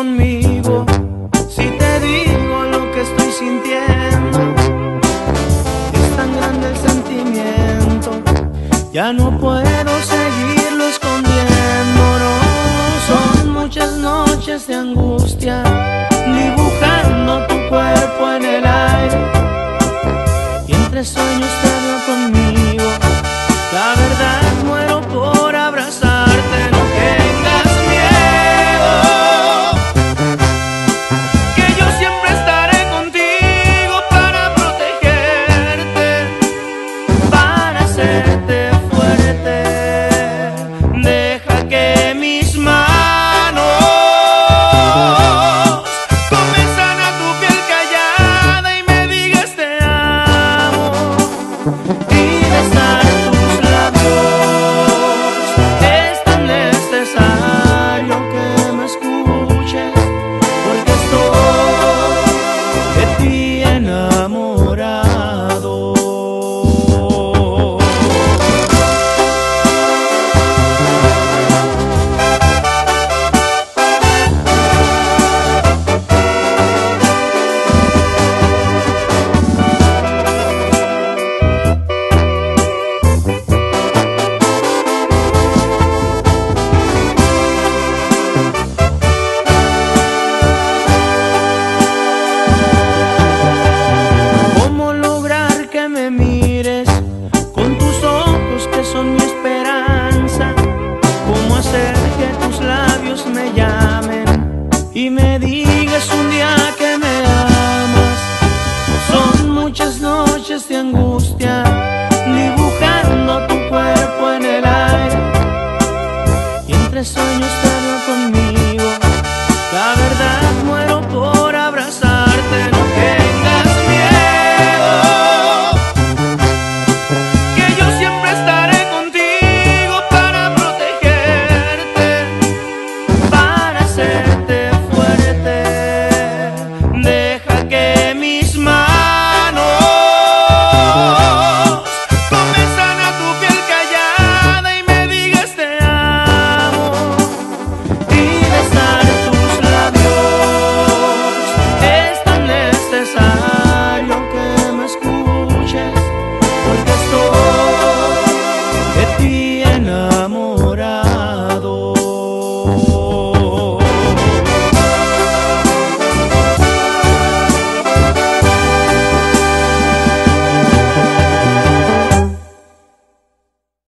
si te digo lo que estoy sintiendo? Es tan grande el sentimiento, ya no puedo seguirlo escondiendo. Son muchas noches de angustia, dibujando tu cuerpo en el aire y entre sueños. Thank you. Me llamen y me digas un día que me amas? Son muchas noches de angustia dibujando tu cuerpo en el aire y entre sueños te.